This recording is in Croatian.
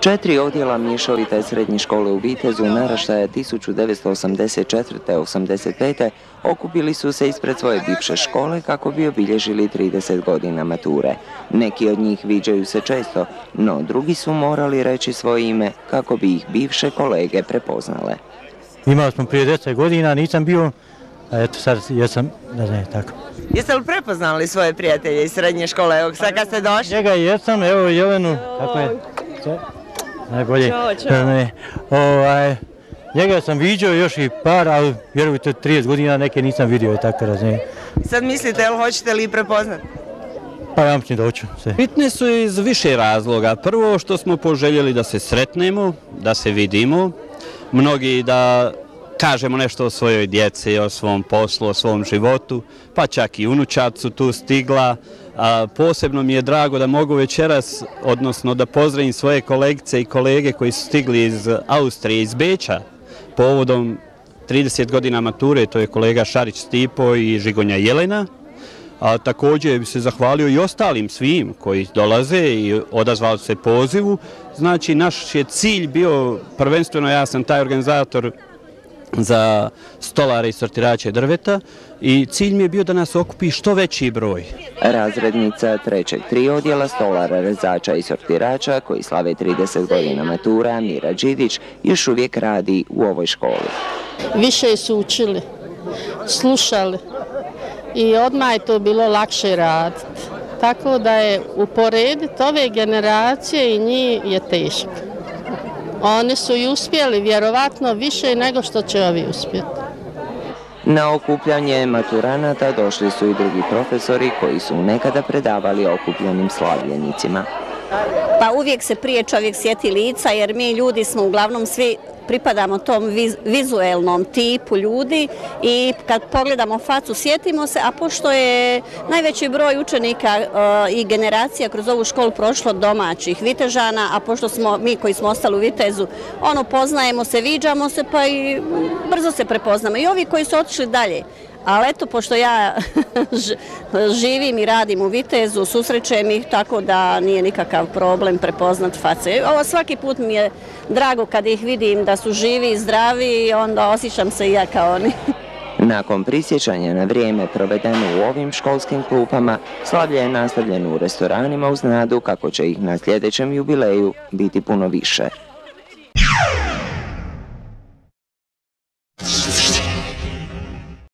Četiri odjela mješovite srednje škole u Vitezu naraštaja 1984. 85. okupili su se ispred svoje bivše škole kako bi obilježili 30 godina mature. Neki od njih viđaju se često, no drugi su morali reći svoje ime kako bi ih bivše kolege prepoznale. Imali smo prije 10 godina, nisam bio, a eto sad jesam, ne znam, tako. Jeste li prepoznali svoje prijatelje iz srednje škole, evo sad kad ste došli? Njega jesam, evo Jelenu, kako je? Najbolje. Ne, ovaj, njega sam viđao još i par, ali vjerujte 30 godina neke nisam vidio i tako razine. Sad mislite, jel hoćete li prepoznati? Pa ja mislim da hoću sve. Bitni su iz više razloga. Prvo što smo poželjeli da se sretnemo, da se vidimo, mnogi da kažemo nešto o svojoj djeci, o svom poslu, o svom životu, pa čak i unučat su tu stigla. A, posebno mi je drago da mogu večeras, odnosno da pozdravim svoje kolegice i kolege koji su stigli iz Austrije, iz Beča, povodom 30 godina mature, to je kolega Šarić Stipo i Žigonja Jelena. A također bi se zahvalio i ostalim svim koji dolaze i odazvali se pozivu. Znači, naš je cilj bio, prvenstveno ja sam taj organizator za stolare i sortirače drveta i cilj mi je bio da nas okupi što veći broj. Razrednica trećeg tri odjela stolara, rezača i sortirača koji slave 30 godina matura, Mira Đidić, još uvijek radi u ovoj školi. Više su učili, slušali i odmah je to bilo lakše raditi. Tako da je uporediti ove generacije i njih je teško. Oni su i uspjeli vjerovatno više nego što će ovi uspjeti. Na okupljanje maturanata došli su i drugi profesori koji su nekada predavali okupljenim slavljenicima. Pa uvijek se prije čovjek sjeti lica jer mi ljudi smo uglavnom svi pripadamo tom vizuelnom tipu ljudi i kad pogledamo facu sjetimo se, a pošto je najveći broj učenika e, i generacija kroz ovu školu prošlo domaćih vitežana, a pošto smo mi koji smo ostali u Vitezu, ono poznajemo se, viđamo se pa i brzo se prepoznamo. I ovi koji su otišli dalje, ali eto, pošto ja živim i radim u Vitezu, susrećem ih, tako da nije nikakav problem prepoznat face. Ovo svaki put mi je drago kad ih vidim da su živi i zdravi onda osjećam se i ja kao oni. Nakon prisjećanja na vrijeme provedeno u ovim školskim klupama, slavlje je nastavljeno u restoranima uz nadu kako će ih na sljedećem jubileju biti puno više.